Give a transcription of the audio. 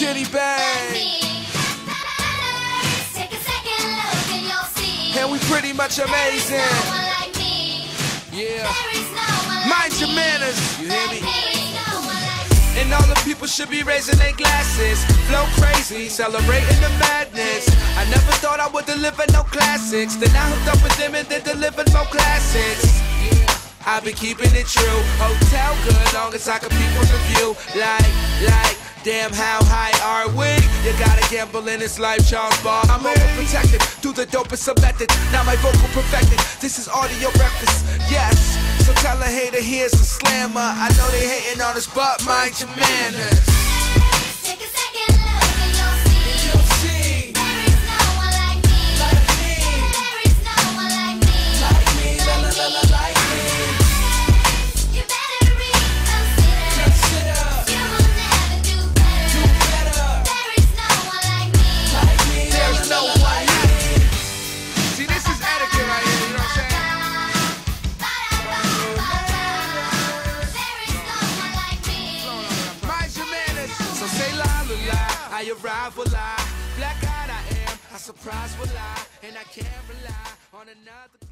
me, babe. And we pretty much amazing. Yeah. Mind your manners. You hear me? And all the people should be raising their glasses. Flow crazy, celebrating the madness. I never thought I would deliver no classics. Then I hooked up with them and they delivered more classics. I've been keeping it true. Hotel good, long as I can peep with the view. Like, like, damn, how high are we? You gotta gamble in this life, Charles Bar. I'm overprotected, do the dopest of methods. Now my vocal perfected. This is audio breakfast, yes. So tell a hater here's a slammer. I know they hating on us, but mind your manners. I arrive I. Black eyed I am, I surprise will I, and I can't rely on another.